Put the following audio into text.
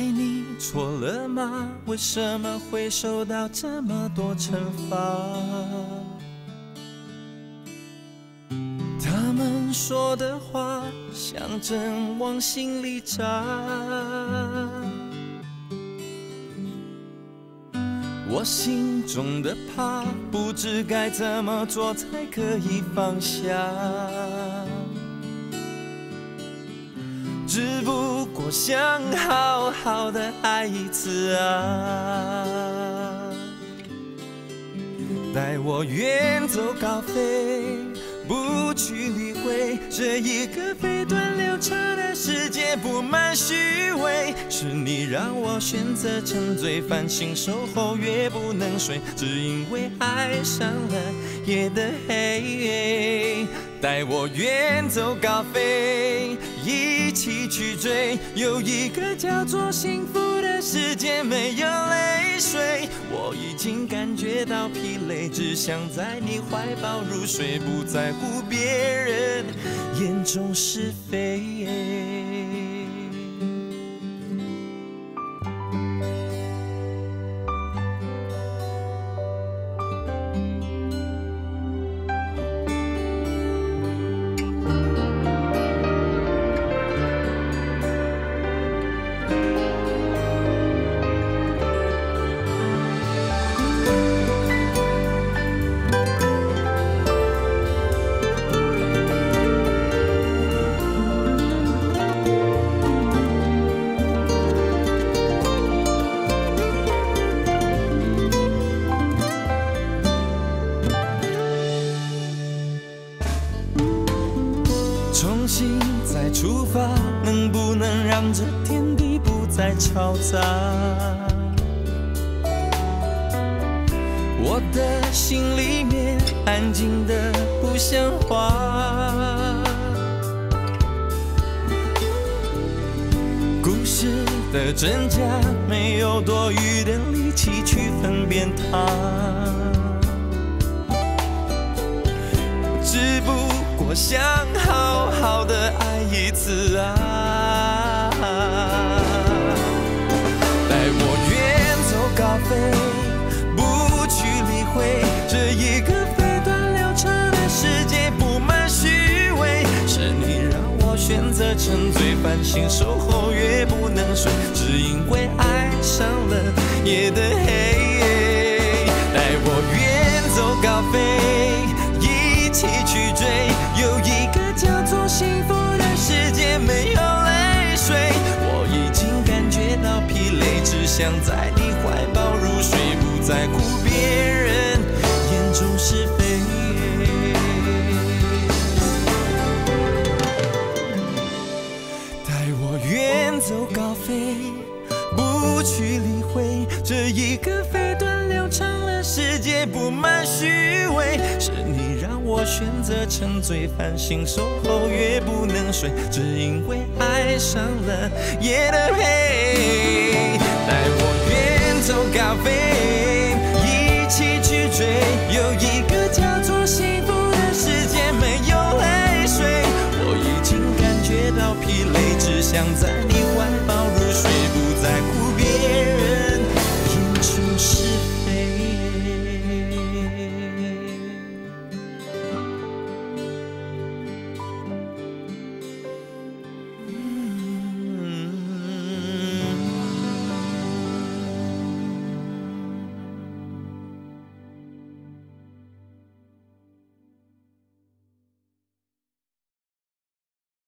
爱你错了吗？为什么会受到这么多惩罚？他们说的话像针往心里扎，我心中的怕不知该怎么做才可以放下。只不过想好好的爱一次啊，带我远走高飞，不去理会这一个飞短流长的世界布满虚伪。是你让我选择沉醉，繁星守候越不能睡，只因为爱上了夜的黑。带我远走高飞，一起去追，有一个叫做幸福的世界，没有泪水。我已经感觉到疲累，只想在你怀抱入睡，不在乎别人眼中是非。重新再出发，能不能让这天地不再嘈杂？我的心里面安静的不像话。故事的真假，没有多余的力气去分辨它。只不过想好好的爱一次啊，带我远走高飞，不去理会这一个飞短流长的世界布满虚伪。是你让我选择沉醉，繁星守候越不能睡，只因为爱上了夜的黑。想在你怀抱入睡，不在乎别人眼中是非。带我远走高飞，不去理会这一个飞短流长的世界布满虚伪。是你让我选择沉醉，繁星守候越不能睡，只因为爱上了夜的黑。有一个叫做幸福的世界，没有泪水。我已经感觉到疲累，只想在。